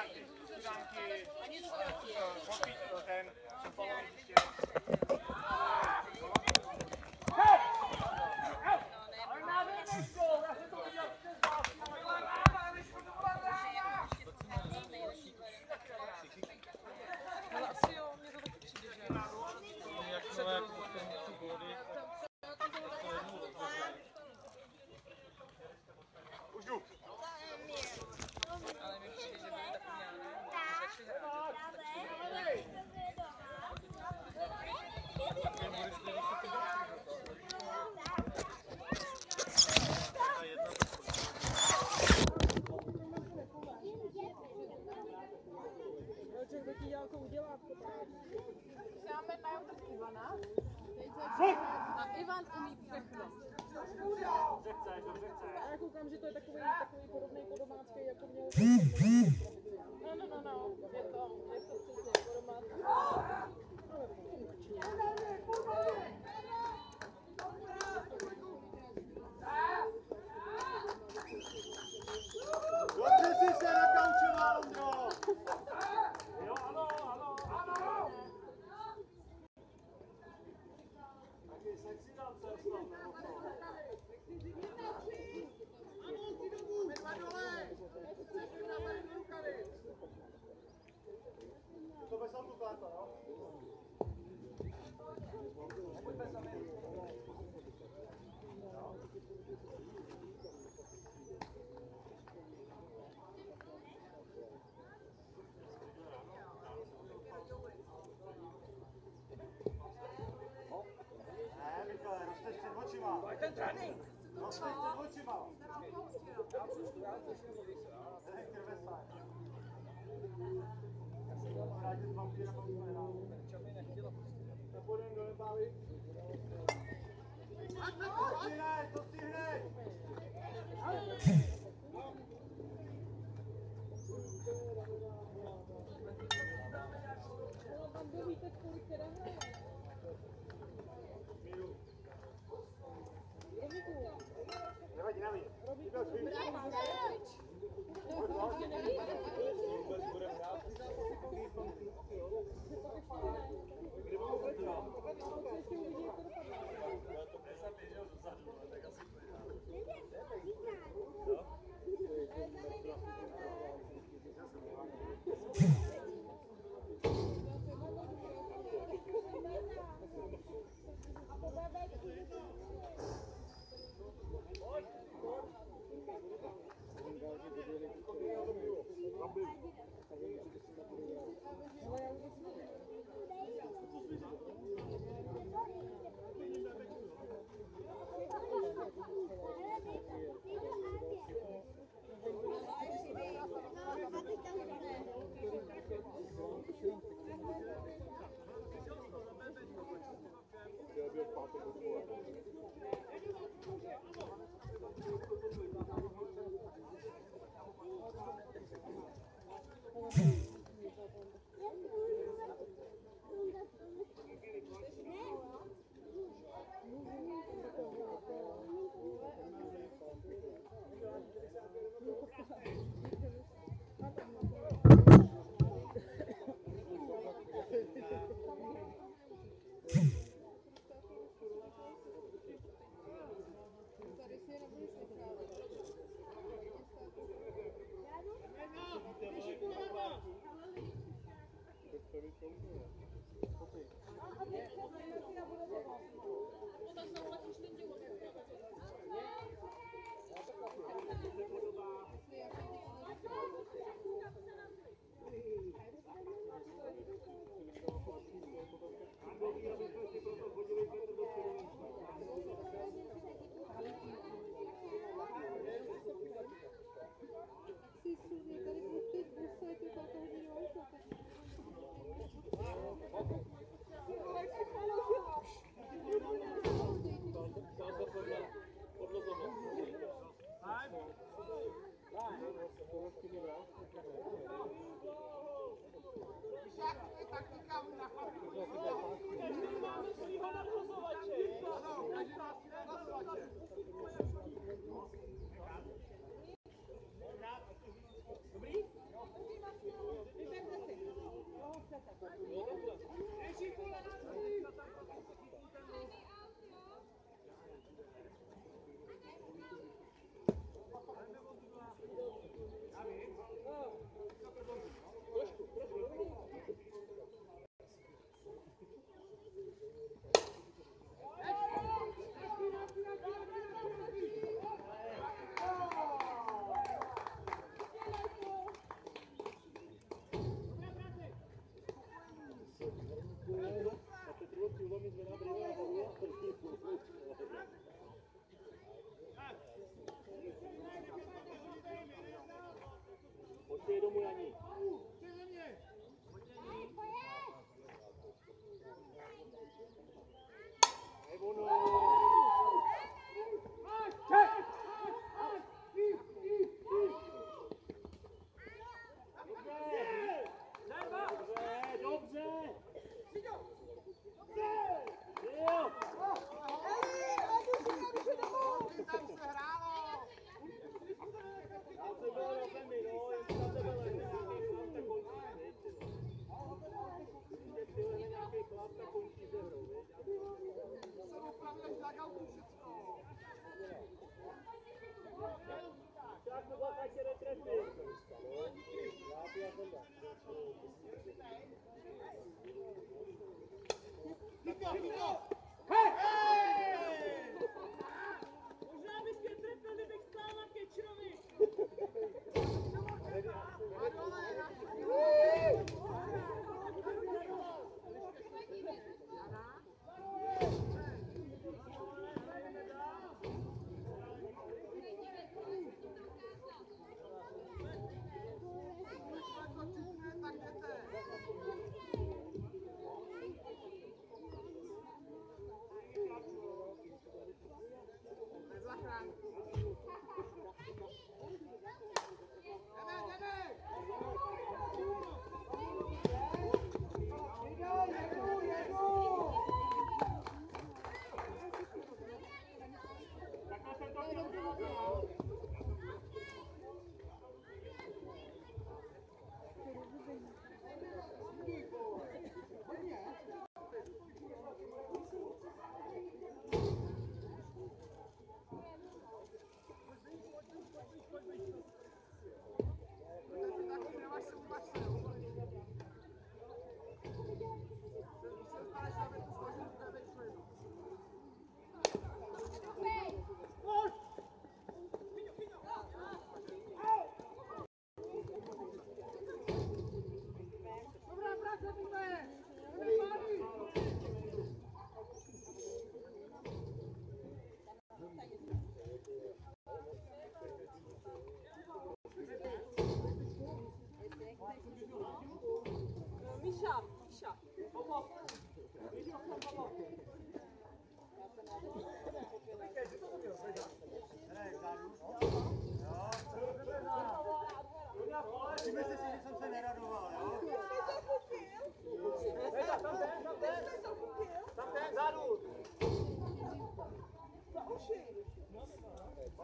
anche, anche compito, Máme na jutro Ivana. A Ivan umí všechno. Dobře chceš, dobře chceš. Já koukám, že to je takový, takový podobný podobácký, jako měl. No, no, no, no, je to, je to přesně podobácký. Dobře jsi se nakaučoval, Ondro! Oh. Give it.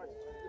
Yeah.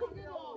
Oh, good Lord.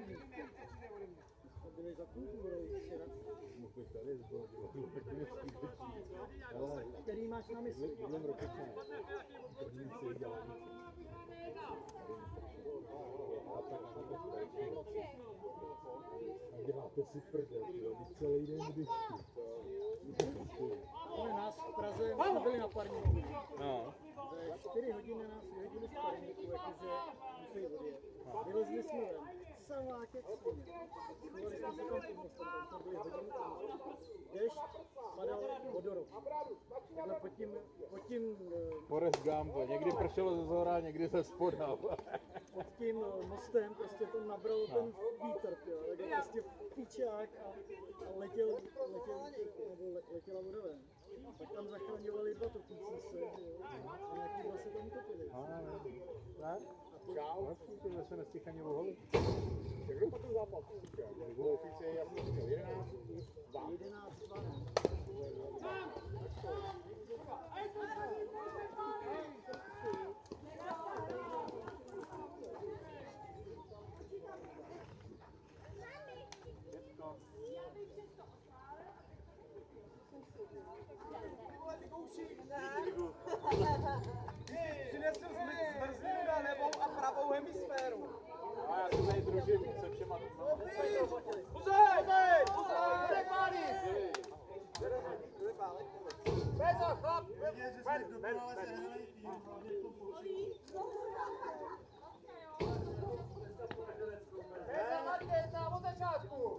Na parníku. jsme byli za kulturou včera. Který máš na mysli? Děláte si prdel, vy celý den dešti. Ale nás v Praze byli na parníku. No. Ve 4 hodiny nás vyhodili z parníku, jakože musí odjet. Vylezli jsme ven. Dešť padal vodorok. Takhle pod tím, pod tím, Forrest Gump, někdy pršelo ze zhora, někdy ze spoda. pod tím eh, mostem prostě to nabral ten vítr, jo, tak prostě píčák a, a letěl, letěl, nebo le, letěla voda ven. Tak tam zachraňovali dva topící se, jo, a nějaký se tam utopili. Tak? Čau. Ty se nestihl ani voholu. Jak kdo potom zápas? Bylo oficiálně jasně říkal, 11, 11, 12.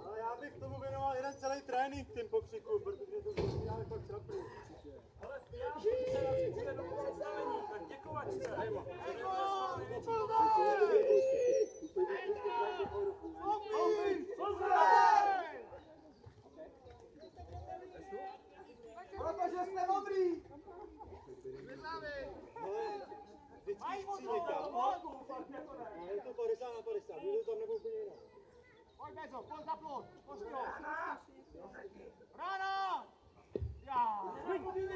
Ale já bych tomu věnoval jeden celý trénink tím pokřiku, protože to začínáme pak trapit. Protože Vždycky chci někam. A je to 50 na 50, budu tam nebo úplně jinak. Pojď Bezo, pojď za plot, pojď to. Rána! Já!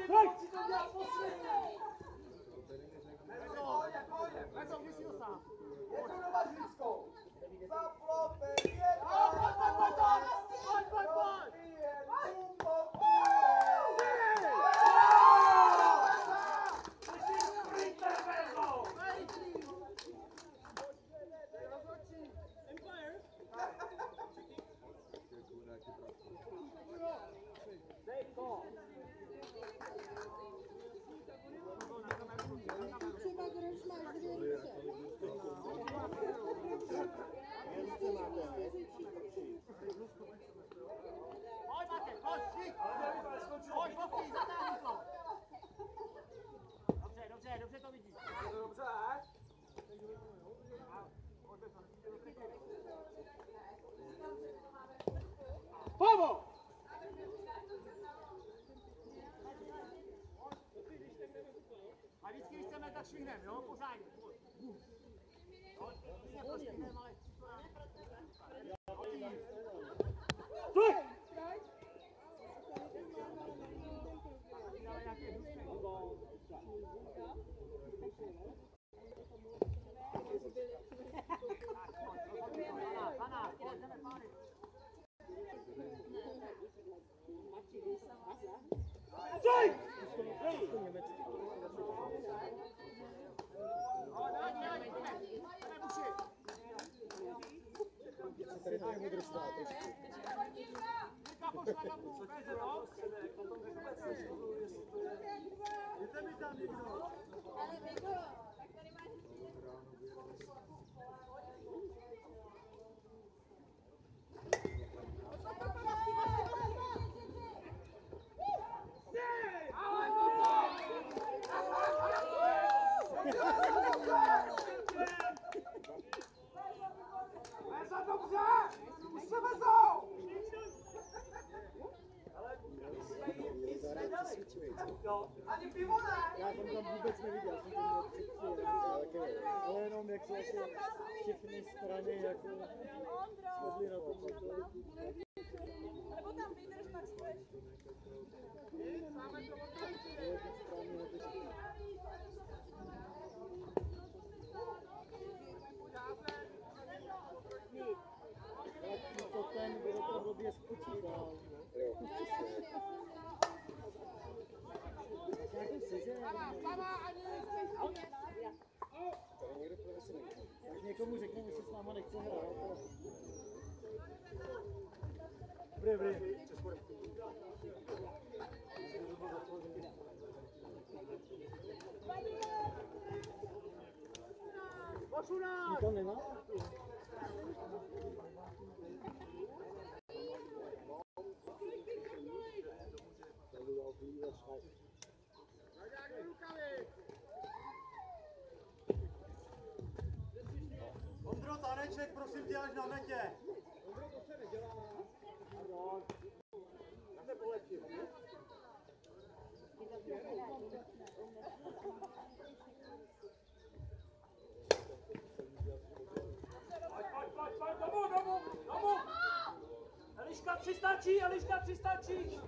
Pojď! Si to dělat poslední! Bezo, Bezo, když si to sám. Je to na Vařickou. Za plotem je to! Pojď, pojď, pojď, pojď, pojď, pojď! Pojď, šik! Pojď, Boky, zatáhni to! Dobře, dobře, dobře to vidíš. Dobře. Pomo! A vždycky, když chceme, tak švihnem, jo? Pořádně. Jo, ne pošvihnem, to Ani pivo ne! Já jsem tam vůbec neviděl, jsem tam měl předtím, ale jenom jak se jako všechny strany jako shodly na tom, Nebo tam vydrž, je ten správný nevyřešení. Ale tím to ten, kdo to blbě spočítal. Nějaký sežen. Tak někomu řekne, že si s náma nechce hrát. Dobrý, dobrý. Nikam nemá? Ondro, taneček, prosím tě, až na metě. Pojď, pojď, pojď, domů, domů, domů! Eliška přistačí, Eliška přistačí!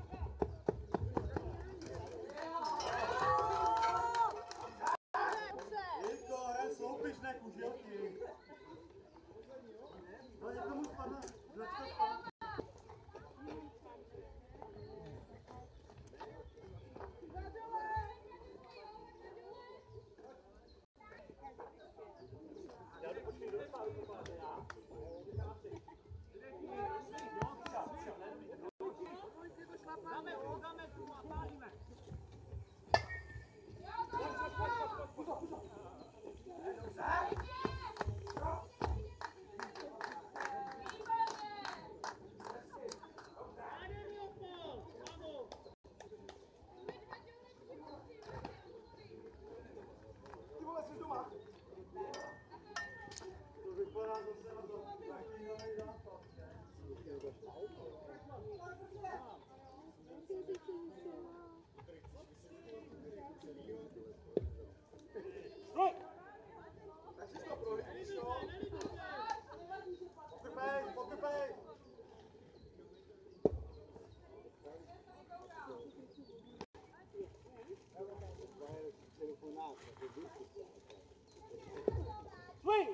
Swing!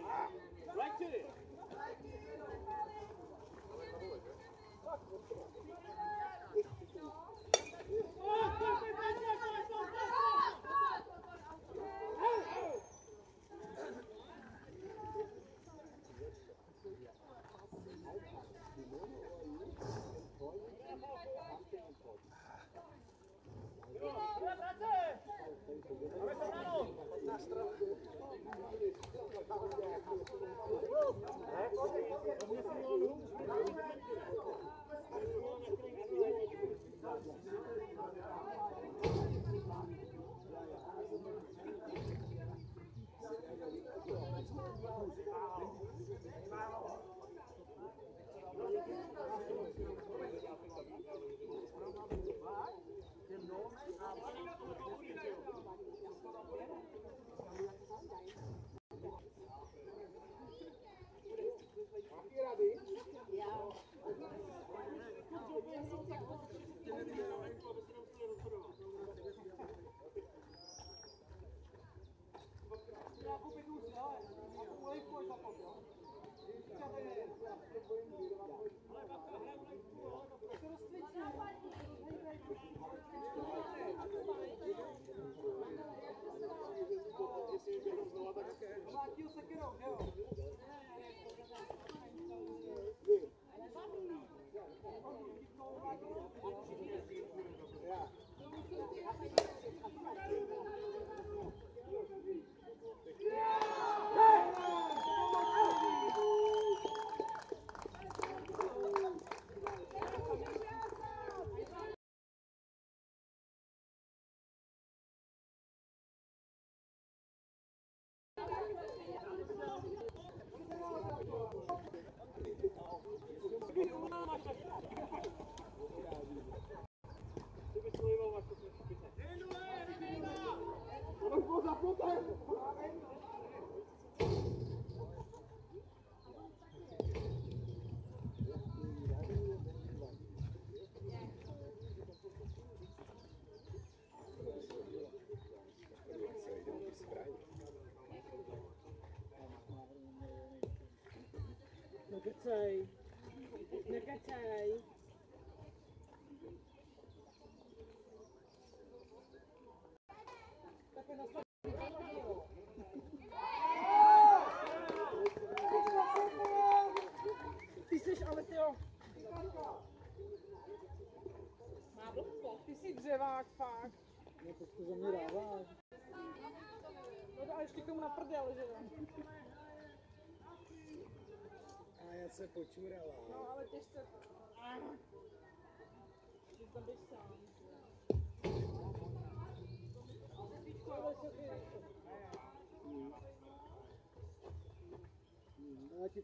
No. Ty jsi ale ty jo. Má blbko, ty jsi dřevák fakt. No to to za mě dáváš. No a ještě k tomu na prdel, že jo. A já se počurala. No ale těžce. Ty tam běž sám. Ale se ty- No, já ti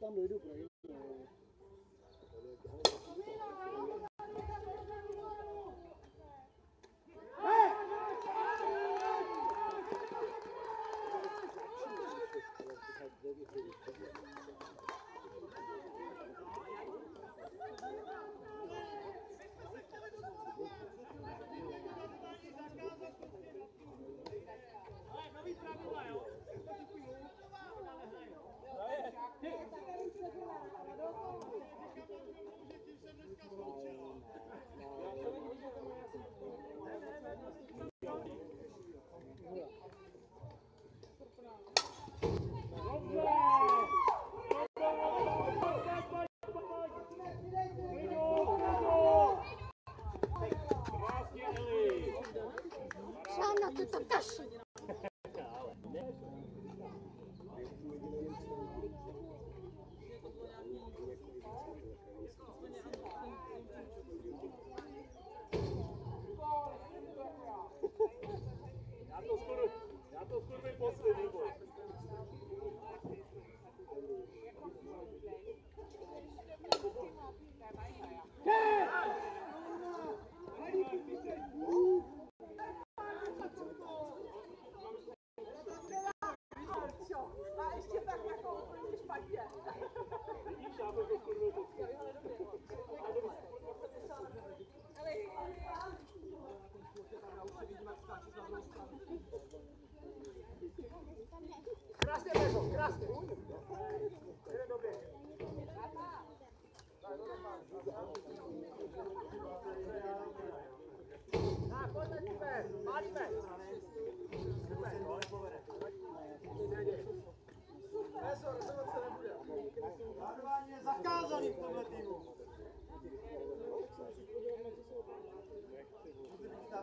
No,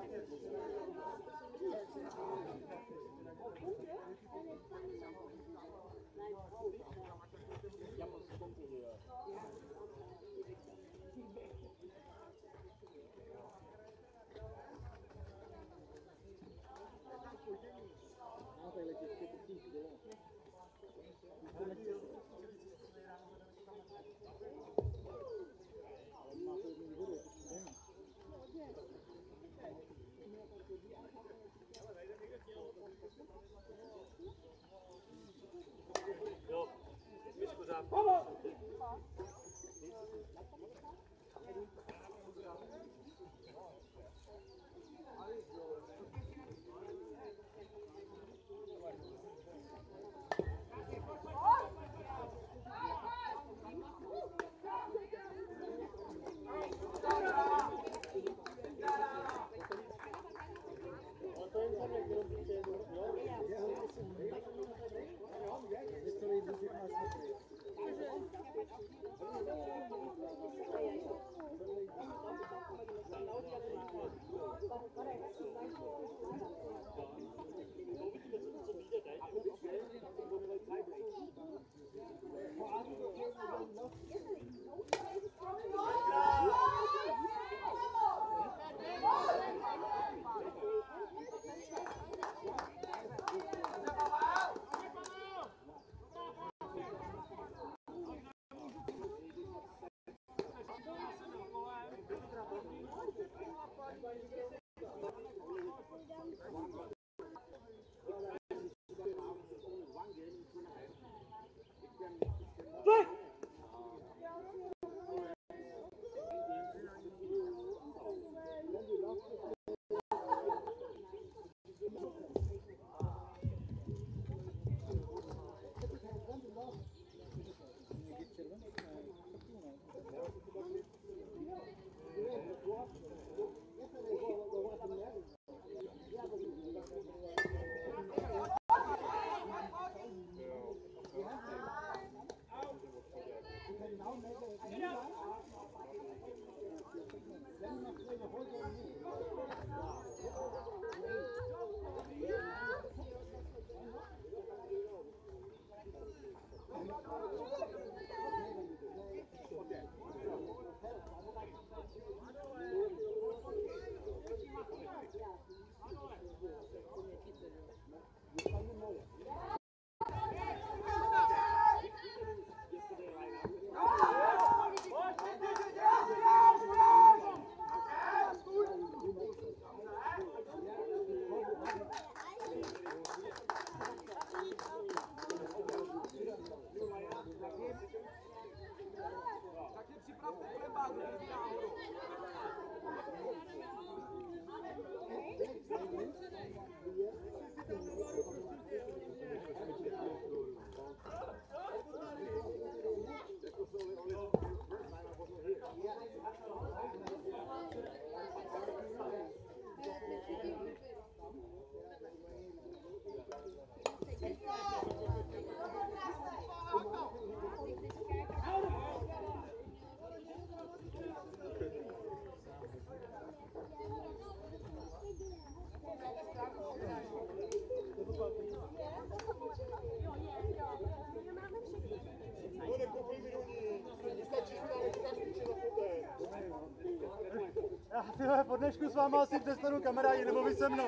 tyhle, po dnešku s váma asi přestanu kamarádi, nebo vy se mnou.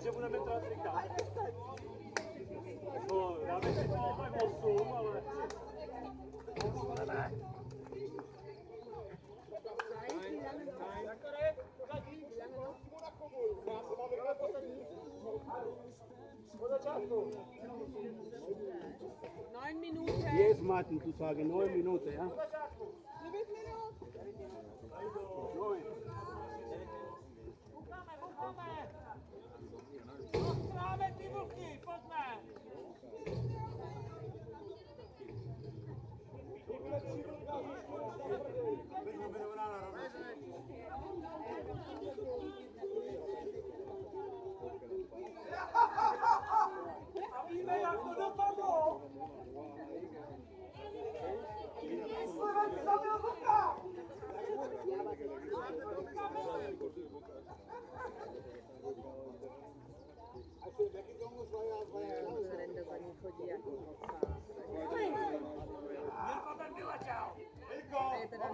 že budeme teda trikat? No, já bych si to tak 8, ale... Neun Minuten. Yes, Martin, tu sage neun Minuten, ja? Koukame, koukame! Ostráme A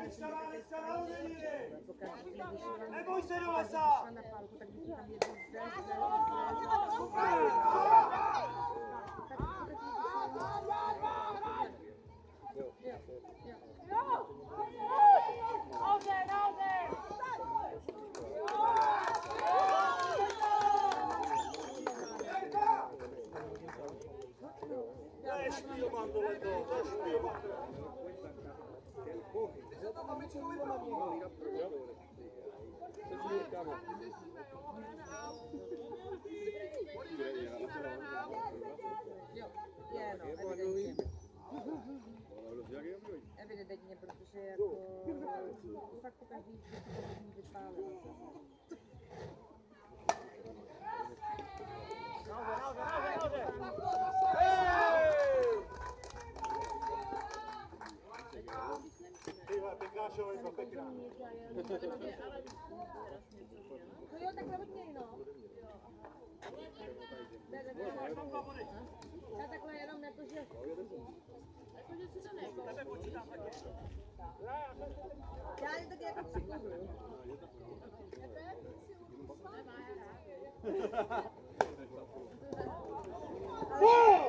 Dneska narozeniny! Neboj se do lesa pálku, tak by tam jednu zde, Nahoře, nahoře! To je špílman, tohle to, to je špílman. Evidentně. Protože jako fakt po každý vypálil. Tyhle, pěkná šovinka, pěkná. No jo, takhle hodněj, no. Ne, takhle, já takhle jenom jako, že... Jakože si to ne. Tebe počítám taky. Já je taky jako přikuju. Ale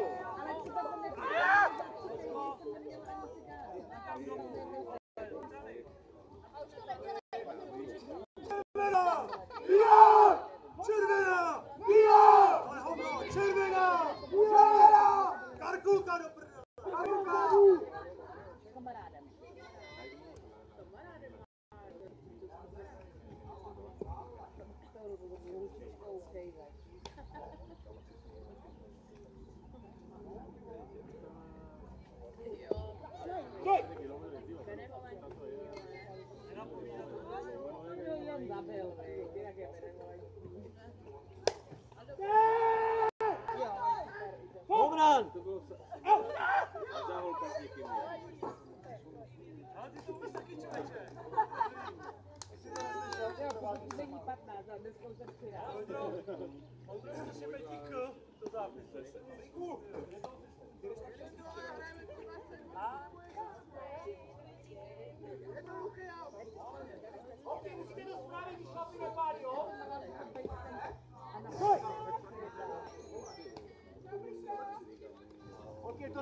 Homran! Ale ty to umíš taky člověče. Není 15, ale dneska už jsem přijel. Ondro se šepe ti k do zápisu. Riku! Ok, musíte to spravit, když chlapi nepálí, jo? Ok, je to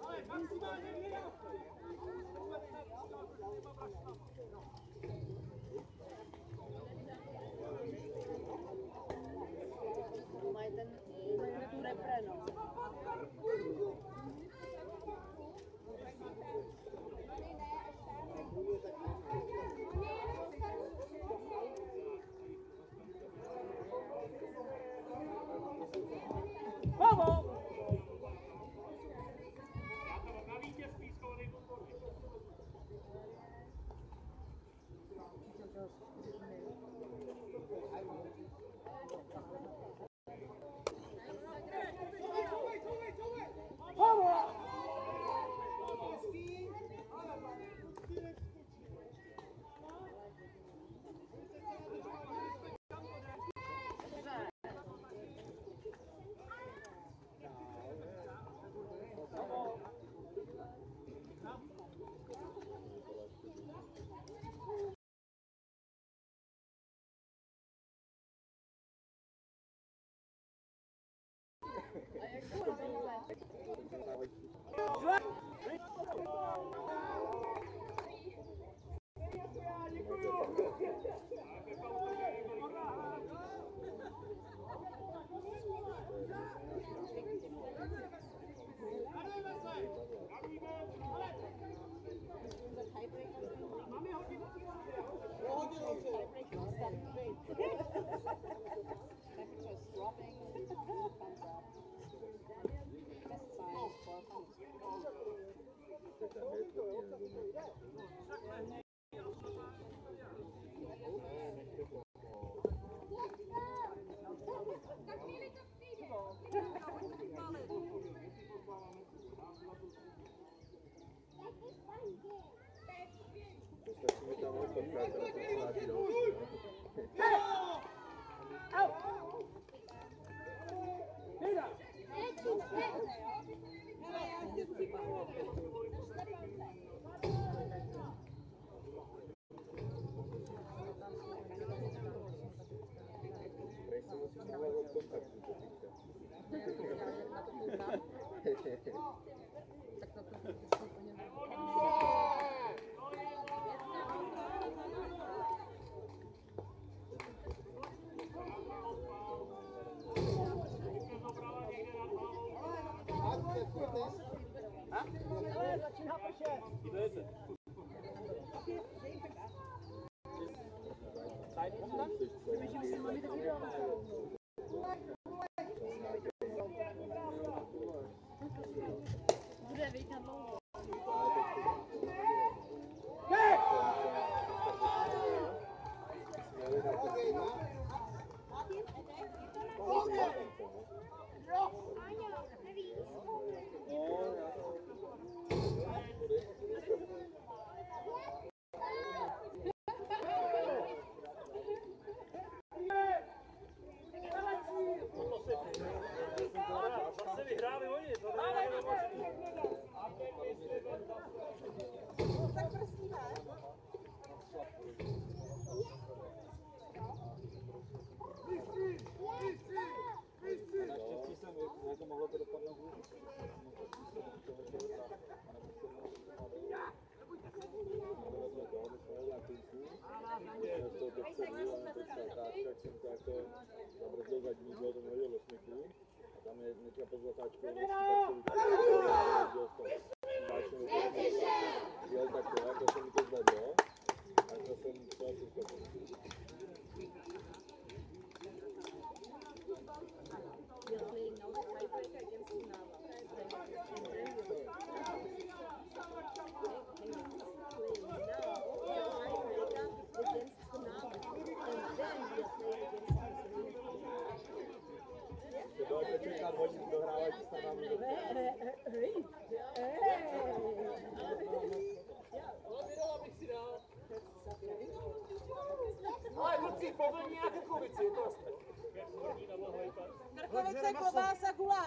Ale maksimálně míra! Mají ten, ten tu repre.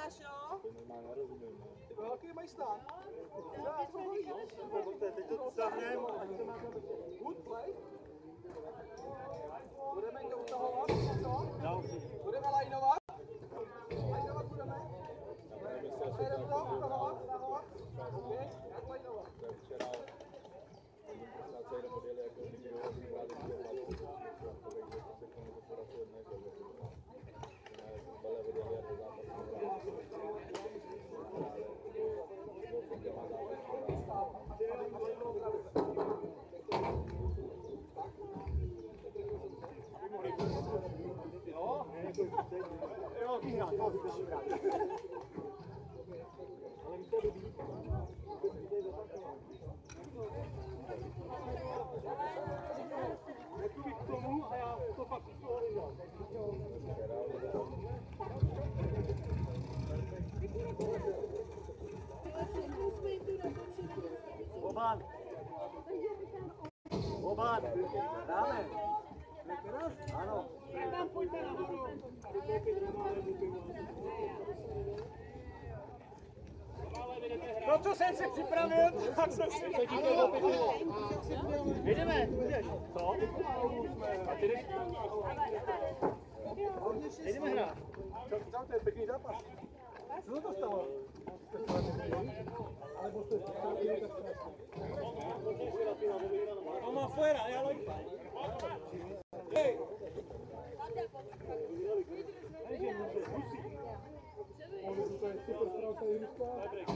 Stasio? Velký majstán. Já to hodí. doen. Goed, zahrajeme. Good ik nog te utahovat. No co jsem se připravil, tak jsem si Jdeme, můžeš. Co? A ty jdeš? Jdeme hrát. Tam to je pěkný zápas. Co to stalo? Vamos afuera, ya lo To je super ztráta Jiříška.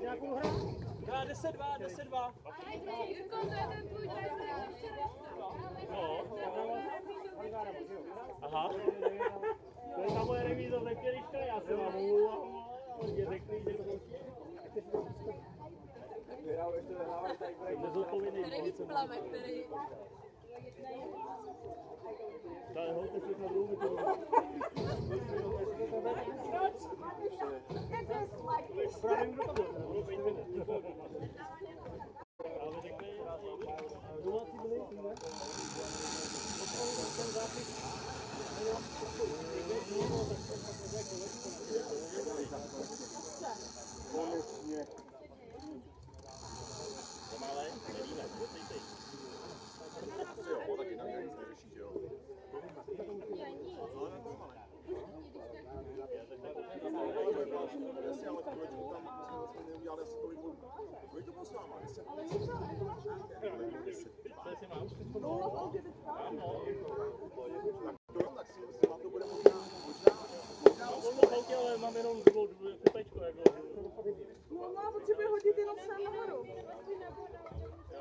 Nějakou hra? Hra 10-2, 10-2. Aha. To je ta moje revízo ze včerejška, já se vám omlouvám, ale mě řekli, že to nezodpovědný. Který plame, který... Ale holky si na druhou to Právě kdo to